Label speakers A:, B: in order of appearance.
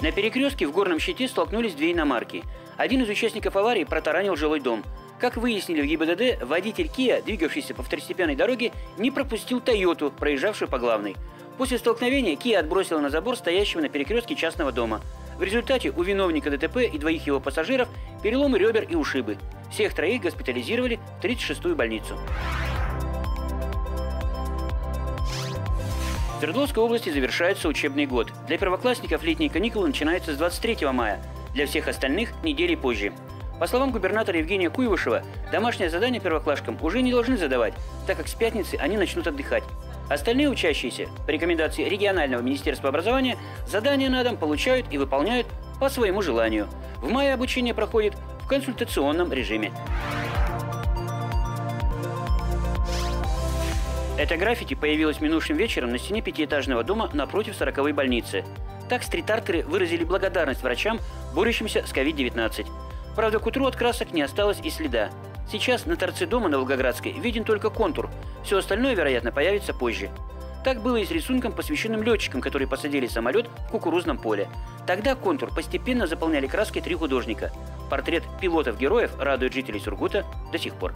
A: На перекрестке в горном щите столкнулись две иномарки. Один из участников аварии протаранил жилой дом. Как выяснили в ГИБДД, водитель Kia, двигавшийся по второстепенной дороге, не пропустил Тойоту, проезжавшую по главной. После столкновения Kia отбросила на забор стоящего на перекрестке частного дома. В результате у виновника ДТП и двоих его пассажиров переломы ребер и ушибы. Всех троих госпитализировали в 36-ю больницу. В Свердловской области завершается учебный год. Для первоклассников летние каникулы начинаются с 23 мая, для всех остальных – недели позже. По словам губернатора Евгения Куевышева, домашнее задание первоклашкам уже не должны задавать, так как с пятницы они начнут отдыхать. Остальные учащиеся, по рекомендации регионального министерства образования, задания на дом получают и выполняют по своему желанию. В мае обучение проходит в консультационном режиме. Это граффити появилось минувшим вечером на стене пятиэтажного дома напротив 40-й больницы. Так стрит-артеры выразили благодарность врачам, борющимся с COVID-19. Правда, к утру от красок не осталось и следа. Сейчас на торце дома на Волгоградской виден только контур. Все остальное, вероятно, появится позже. Так было и с рисунком, посвященным летчикам, которые посадили самолет в кукурузном поле. Тогда контур постепенно заполняли краской три художника. Портрет пилотов-героев радует жителей Сургута до сих пор.